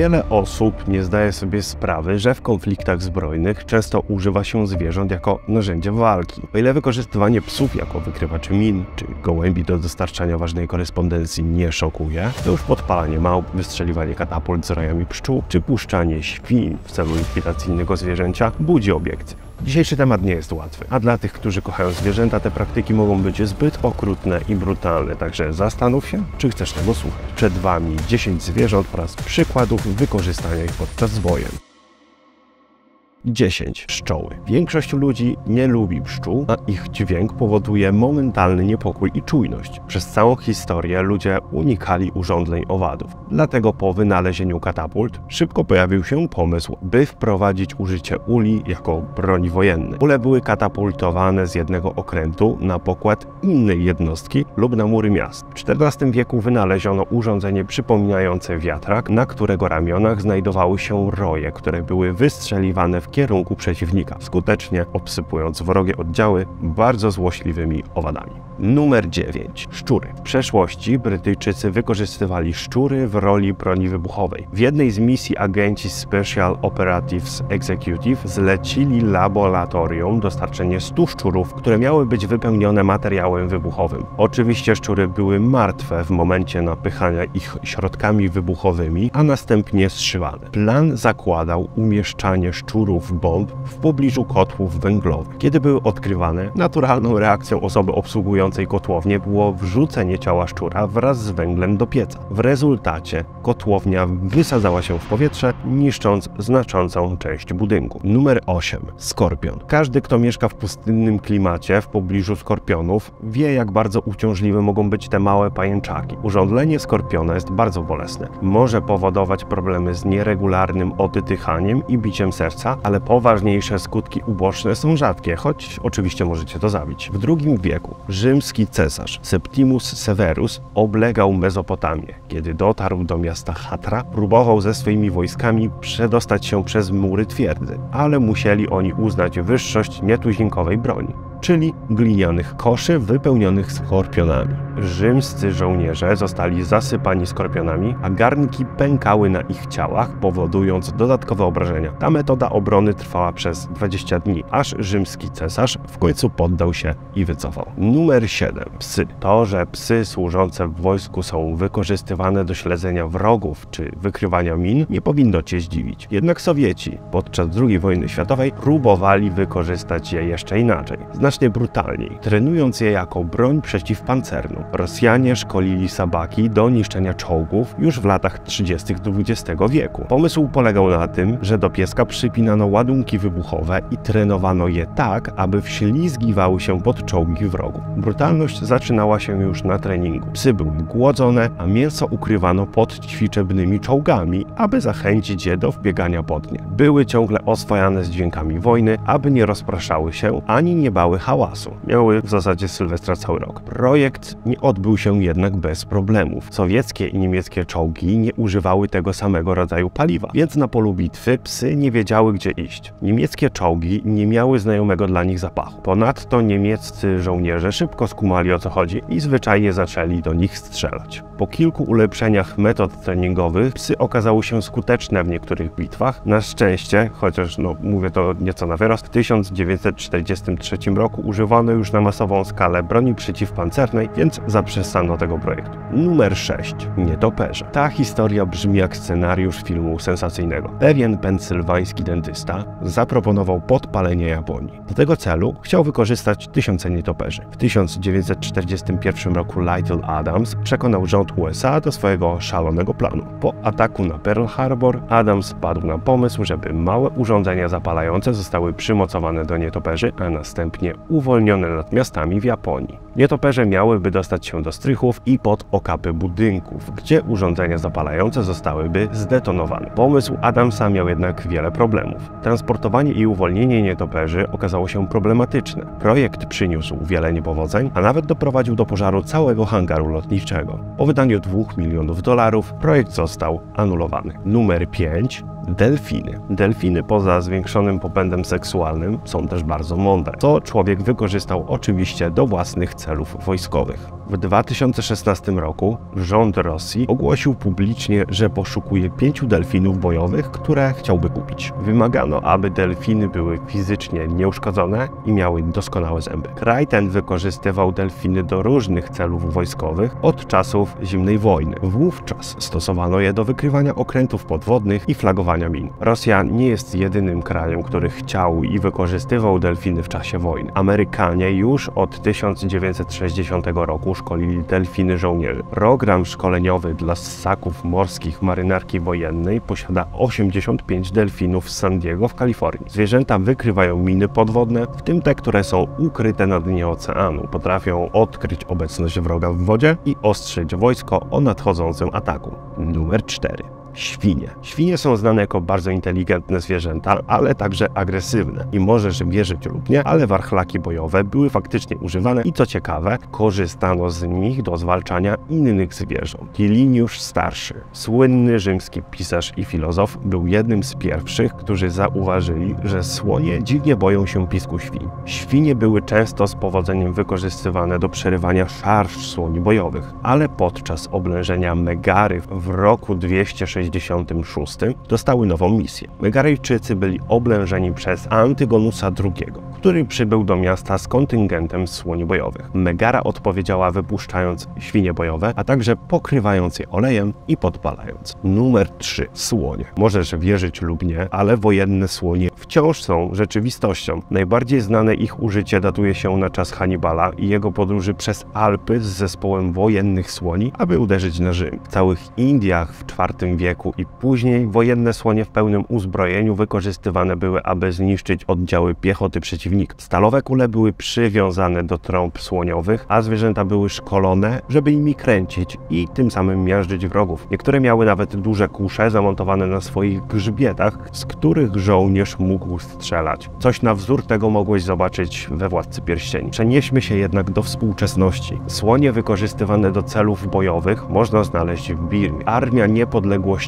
Wiele osób nie zdaje sobie sprawy, że w konfliktach zbrojnych często używa się zwierząt jako narzędzia walki. O ile wykorzystywanie psów jako wykrywaczy min, czy gołębi do dostarczania ważnej korespondencji nie szokuje, to już podpalanie małp, wystrzeliwanie katapult z rojami pszczół, czy puszczanie świn w celu likwidacji innego zwierzęcia budzi obiekcje. Dzisiejszy temat nie jest łatwy, a dla tych, którzy kochają zwierzęta, te praktyki mogą być zbyt okrutne i brutalne, także zastanów się, czy chcesz tego słuchać. Przed Wami 10 zwierząt oraz przykładów wykorzystania ich podczas wojen. 10. Pszczoły. Większość ludzi nie lubi pszczół, a ich dźwięk powoduje momentalny niepokój i czujność. Przez całą historię ludzie unikali urządzeń owadów. Dlatego po wynalezieniu katapult szybko pojawił się pomysł, by wprowadzić użycie uli jako broni wojennej. Ule były katapultowane z jednego okrętu na pokład innej jednostki lub na mury miast. W XIV wieku wynaleziono urządzenie przypominające wiatrak, na którego ramionach znajdowały się roje, które były wystrzeliwane w kierunku przeciwnika, skutecznie obsypując wrogie oddziały bardzo złośliwymi owadami. Numer 9. Szczury. W przeszłości Brytyjczycy wykorzystywali szczury w roli broni wybuchowej. W jednej z misji agenci Special Operatives Executive zlecili laboratorium dostarczenie 100 szczurów, które miały być wypełnione materiałem wybuchowym. Oczywiście szczury były martwe w momencie napychania ich środkami wybuchowymi, a następnie zszywane. Plan zakładał umieszczanie szczurów bomb w pobliżu kotłów węglowych. Kiedy były odkrywane, naturalną reakcją osoby obsługującej kotłownię było wrzucenie ciała szczura wraz z węglem do pieca. W rezultacie kotłownia wysadzała się w powietrze, niszcząc znaczącą część budynku. Numer 8. Skorpion. Każdy, kto mieszka w pustynnym klimacie w pobliżu skorpionów, wie jak bardzo uciążliwe mogą być te małe pajęczaki. Urządzenie skorpiona jest bardzo bolesne. Może powodować problemy z nieregularnym oddychaniem i biciem serca, ale poważniejsze skutki uboczne są rzadkie, choć oczywiście możecie to zabić. W II wieku rzymski cesarz Septimus Severus oblegał Mezopotamię. Kiedy dotarł do miasta Hatra, próbował ze swoimi wojskami przedostać się przez mury twierdzy, ale musieli oni uznać wyższość nietuzinkowej broni czyli glinianych koszy wypełnionych skorpionami. Rzymscy żołnierze zostali zasypani skorpionami, a garnki pękały na ich ciałach, powodując dodatkowe obrażenia. Ta metoda obrony trwała przez 20 dni, aż rzymski cesarz w końcu poddał się i wycofał. Numer 7. Psy. To, że psy służące w wojsku są wykorzystywane do śledzenia wrogów czy wykrywania min, nie powinno cię zdziwić. Jednak Sowieci podczas II wojny światowej próbowali wykorzystać je jeszcze inaczej znacznie brutalniej, trenując je jako broń przeciwpancerną. Rosjanie szkolili sabaki do niszczenia czołgów już w latach 30. XX wieku. Pomysł polegał na tym, że do pieska przypinano ładunki wybuchowe i trenowano je tak, aby wślizgiwały się pod czołgi wrogów. Brutalność zaczynała się już na treningu. Psy były głodzone, a mięso ukrywano pod ćwiczebnymi czołgami, aby zachęcić je do wbiegania pod nie. Były ciągle oswajane z dźwiękami wojny, aby nie rozpraszały się ani nie bały hałasu. Miały w zasadzie Sylwestra cały rok. Projekt nie odbył się jednak bez problemów. Sowieckie i niemieckie czołgi nie używały tego samego rodzaju paliwa, więc na polu bitwy psy nie wiedziały gdzie iść. Niemieckie czołgi nie miały znajomego dla nich zapachu. Ponadto niemieccy żołnierze szybko skumali o co chodzi i zwyczajnie zaczęli do nich strzelać. Po kilku ulepszeniach metod treningowych psy okazały się skuteczne w niektórych bitwach. Na szczęście, chociaż no, mówię to nieco na wyrost, w 1943 roku używano już na masową skalę broni przeciwpancernej, więc zaprzestano tego projektu. Numer 6. Nietoperze. Ta historia brzmi jak scenariusz filmu sensacyjnego. Pewien pensylwański dentysta zaproponował podpalenie Japonii. Do tego celu chciał wykorzystać tysiące nietoperzy. W 1941 roku Lytle Adams przekonał rząd USA do swojego szalonego planu. Po ataku na Pearl Harbor Adams padł na pomysł, żeby małe urządzenia zapalające zostały przymocowane do nietoperzy, a następnie uwolnione nad miastami w Japonii. Nietoperze miałyby dostać się do strychów i pod okapy budynków, gdzie urządzenia zapalające zostałyby zdetonowane. Pomysł Adamsa miał jednak wiele problemów. Transportowanie i uwolnienie nietoperzy okazało się problematyczne. Projekt przyniósł wiele niepowodzeń, a nawet doprowadził do pożaru całego hangaru lotniczego. Po wydaniu 2 milionów dolarów projekt został anulowany. Numer 5 Delfiny. Delfiny poza zwiększonym popędem seksualnym są też bardzo mądre, co człowiek wykorzystał oczywiście do własnych celów wojskowych. W 2016 roku rząd Rosji ogłosił publicznie, że poszukuje pięciu delfinów bojowych, które chciałby kupić. Wymagano, aby delfiny były fizycznie nieuszkodzone i miały doskonałe zęby. Kraj ten wykorzystywał delfiny do różnych celów wojskowych od czasów zimnej wojny. Wówczas stosowano je do wykrywania okrętów podwodnych i flagowania min. Rosja nie jest jedynym krajem, który chciał i wykorzystywał delfiny w czasie wojny. Amerykanie już od 1960 roku szkolili delfiny żołnierzy. Program szkoleniowy dla ssaków morskich marynarki wojennej posiada 85 delfinów z San Diego w Kalifornii. Zwierzęta wykrywają miny podwodne, w tym te, które są ukryte na dnie oceanu. Potrafią odkryć obecność wroga w wodzie i ostrzyć wojsko o nadchodzącym ataku. Numer 4. Świnie. Świnie są znane jako bardzo inteligentne zwierzęta, ale także agresywne. I możesz wierzyć lub nie, ale warchlaki bojowe były faktycznie używane i co ciekawe, korzystano z nich do zwalczania innych zwierząt. Kiliniusz Starszy, słynny rzymski pisarz i filozof, był jednym z pierwszych, którzy zauważyli, że słonie dziwnie boją się pisku świń. Świnie były często z powodzeniem wykorzystywane do przerywania szarż słoni bojowych, ale podczas oblężenia Megary w roku 260 66 dostały nową misję. Megaryjczycy byli oblężeni przez Antygonusa II, który przybył do miasta z kontyngentem słoni bojowych. Megara odpowiedziała wypuszczając świnie bojowe, a także pokrywając je olejem i podpalając. Numer 3. Słonie. Możesz wierzyć lub nie, ale wojenne słonie wciąż są rzeczywistością. Najbardziej znane ich użycie datuje się na czas Hannibala i jego podróży przez Alpy z zespołem wojennych słoni, aby uderzyć na Rzym. W całych Indiach w IV wieku wieku i później wojenne słonie w pełnym uzbrojeniu wykorzystywane były, aby zniszczyć oddziały piechoty przeciwnika. Stalowe kule były przywiązane do trąb słoniowych, a zwierzęta były szkolone, żeby nimi kręcić i tym samym miażdżyć wrogów. Niektóre miały nawet duże kusze zamontowane na swoich grzbietach, z których żołnierz mógł strzelać. Coś na wzór tego mogłeś zobaczyć we Władcy Pierścieni. Przenieśmy się jednak do współczesności. Słonie wykorzystywane do celów bojowych można znaleźć w Birmie. Armia Niepodległości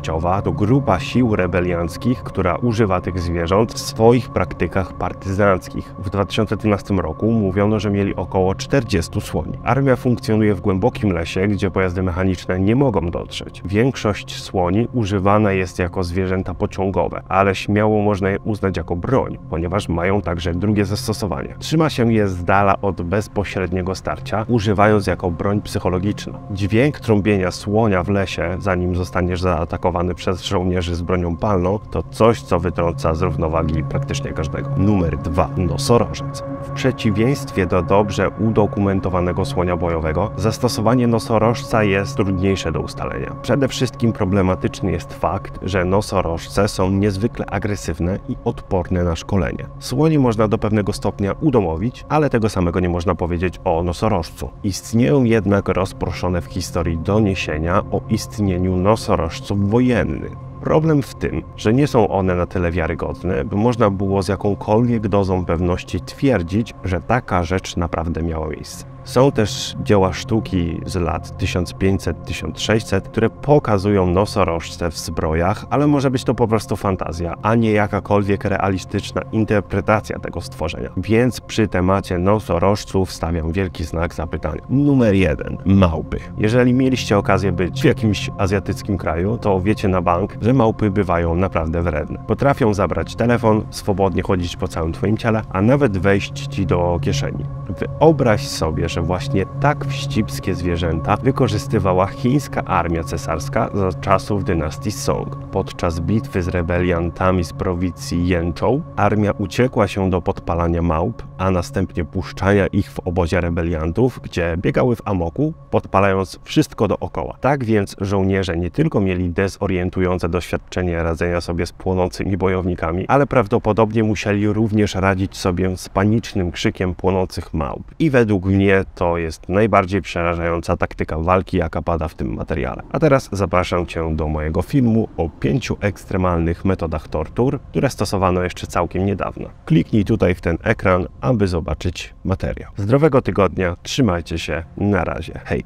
to grupa sił rebelianckich, która używa tych zwierząt w swoich praktykach partyzanckich. W 2012 roku mówiono, że mieli około 40 słoni. Armia funkcjonuje w głębokim lesie, gdzie pojazdy mechaniczne nie mogą dotrzeć. Większość słoni używana jest jako zwierzęta pociągowe, ale śmiało można je uznać jako broń, ponieważ mają także drugie zastosowanie. Trzyma się je z dala od bezpośredniego starcia, używając jako broń psychologiczna. Dźwięk trąbienia słonia w lesie, zanim zostaniesz zaatakowany, przez żołnierzy z bronią palną, to coś, co wytrąca z równowagi praktycznie każdego. Numer 2. Nosorożec. W przeciwieństwie do dobrze udokumentowanego słonia bojowego, zastosowanie nosorożca jest trudniejsze do ustalenia. Przede wszystkim problematyczny jest fakt, że nosorożce są niezwykle agresywne i odporne na szkolenie. Słonie można do pewnego stopnia udomowić, ale tego samego nie można powiedzieć o nosorożcu. Istnieją jednak rozproszone w historii doniesienia o istnieniu nosorożców wojennych. Problem w tym, że nie są one na tyle wiarygodne, by można było z jakąkolwiek dozą pewności twierdzić, że taka rzecz naprawdę miała miejsce. Są też dzieła sztuki z lat 1500-1600, które pokazują nosorożce w zbrojach, ale może być to po prostu fantazja, a nie jakakolwiek realistyczna interpretacja tego stworzenia. Więc przy temacie nosorożców stawiam wielki znak zapytania. Numer jeden. Małpy. Jeżeli mieliście okazję być w jakimś azjatyckim kraju, to wiecie na bank, że małpy bywają naprawdę wredne. Potrafią zabrać telefon, swobodnie chodzić po całym twoim ciele, a nawet wejść ci do kieszeni. Wyobraź sobie, że właśnie tak wścibskie zwierzęta wykorzystywała chińska armia cesarska za czasów dynastii Song. Podczas bitwy z rebeliantami z prowincji Jęczą armia uciekła się do podpalania małp, a następnie puszczania ich w obozie rebeliantów, gdzie biegały w amoku, podpalając wszystko dookoła. Tak więc żołnierze nie tylko mieli dezorientujące doświadczenie radzenia sobie z płonącymi bojownikami, ale prawdopodobnie musieli również radzić sobie z panicznym krzykiem płonących małp. I według to jest najbardziej przerażająca taktyka walki, jaka pada w tym materiale. A teraz zapraszam Cię do mojego filmu o pięciu ekstremalnych metodach tortur, które stosowano jeszcze całkiem niedawno. Kliknij tutaj w ten ekran, aby zobaczyć materiał. Zdrowego tygodnia, trzymajcie się, na razie, hej!